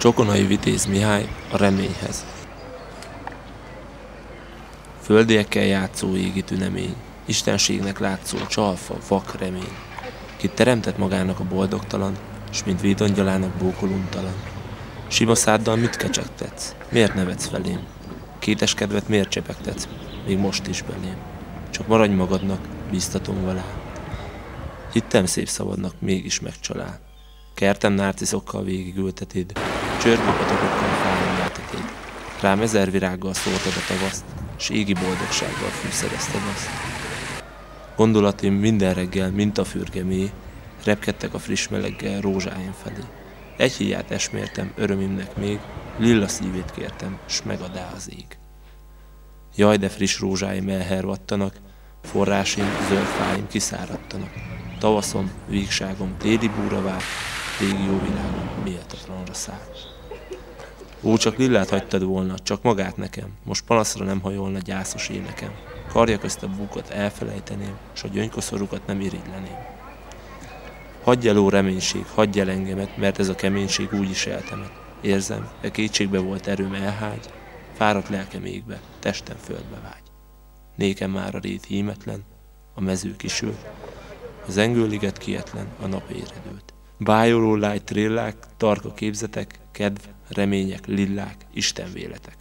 Csokonai Vitéz Mihály a reményhez. Földiekkel játszó égi tünemény, Istenségnek látszó csalfa, vak remény, Ki teremtett magának a boldogtalan, s mint védangyalának bókoluntalan. Sima száddal mit kecsegtetsz? Miért nevetsz felém? Kéteskedvet miért csepegtetsz? Még most is belém. Csak maradj magadnak, bíztatom velá. Hittem szép szabadnak, mégis megcsalál. Kertem nárciszokkal végigülteted, csörgő patakokkal fájlelteted. Rám ezer virággal szóltad a tavaszt, s égi boldogsággal fűszerezted azt. Gondolatim minden reggel, mint a fürge mély, repkedtek a friss meleggel rózsáim felé. Egy hiát esmértem, örömimnek még, lilla szívét kértem, s megadá az ég. Jaj, de friss rózsáim elhervattanak, forrásim, zöld fáim kiszáradtanak. Tavaszom, vígságom, téli búra vár, régi jó világom méltatlanra száll. Ó, csak lillát hagytad volna, csak magát nekem, most panaszra nem hajolna gyászos énekem. Karja közt a búkat elfelejteném, s a gyöngykoszorukat nem irigleném. Hagyj el, ó reménység, hagyj el engemet, mert ez a keménység úgy is eltemet. Érzem, e kétségbe volt erőm elhágy, fáradt lelkem égbe, testem földbe vágy. Nékem már a rét hímetlen, a mező kisül, az engőliget kietlen, a nap éredőt. Bájoló lágy trillák, tarka képzetek, kedv, remények, lillák, Isten véletek.